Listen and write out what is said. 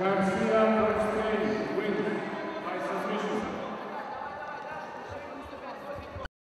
Garcia